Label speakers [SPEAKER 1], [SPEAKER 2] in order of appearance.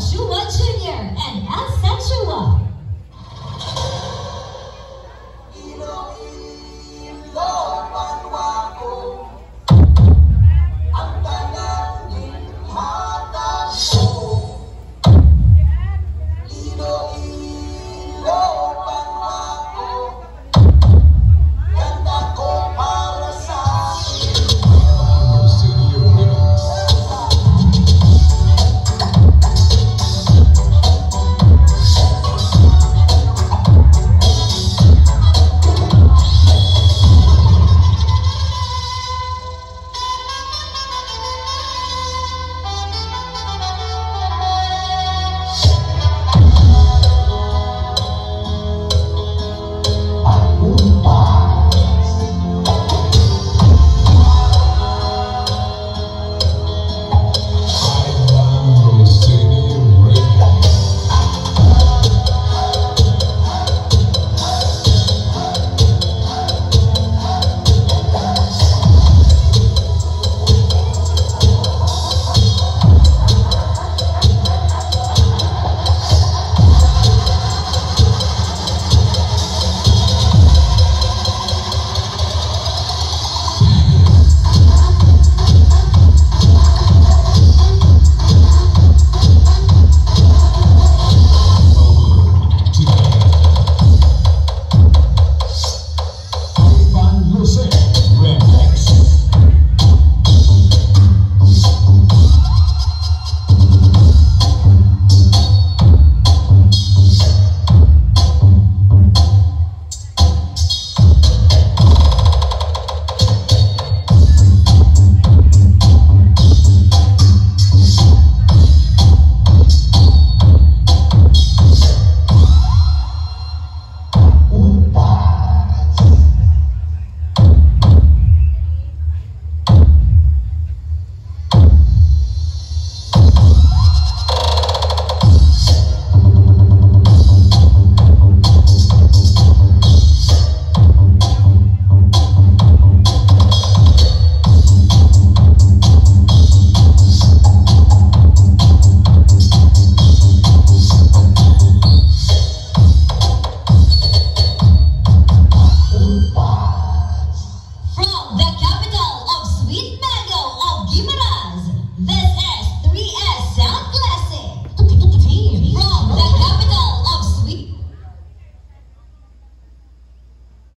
[SPEAKER 1] 学文青年。